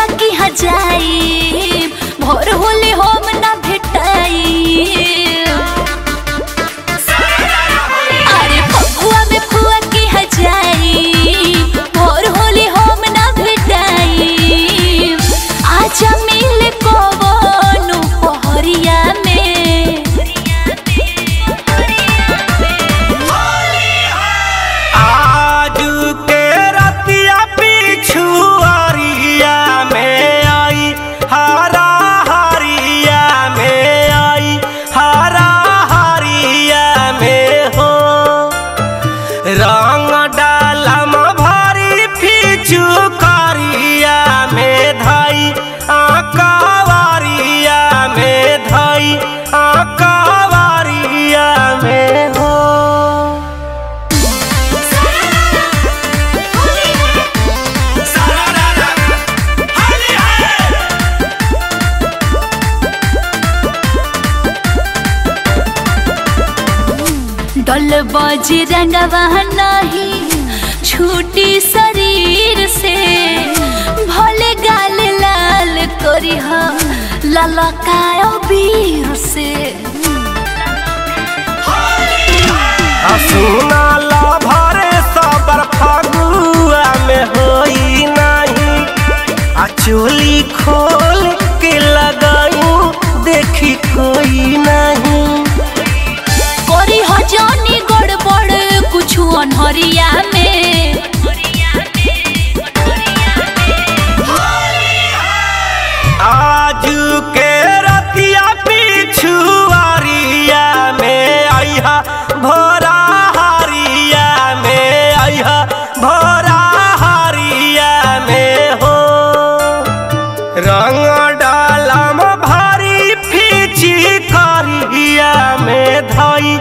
हजाई भर होले तेरा बल बजरंगवा नहीं, छूटी शरीर से। भले गाल लाल करी हो ललकायो वीर से। सुना ला भरे सबर फगुआ में होई नहीं, आ चोली खोल रंग डालम भारी फीची करिया में धई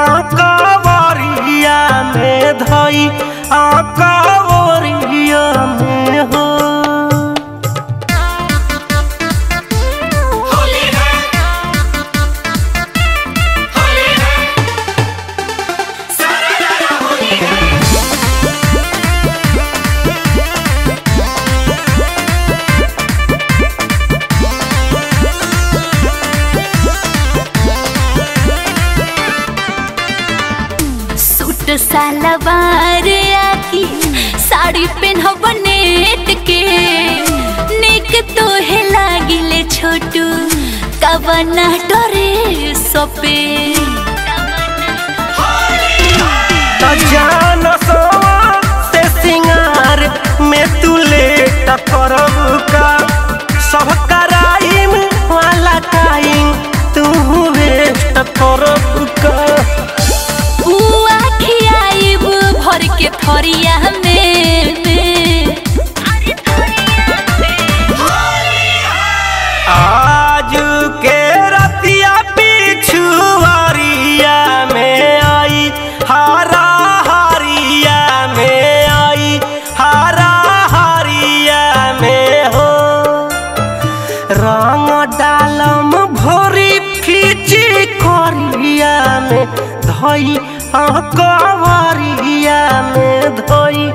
आकवरिया में धई आकवरिया में हो। सलवार आकी साड़ी पहनो बनेट के। निक तो है लागिले छोटू कवना डरे सोपे। त जान में धोई कवरिया में धोई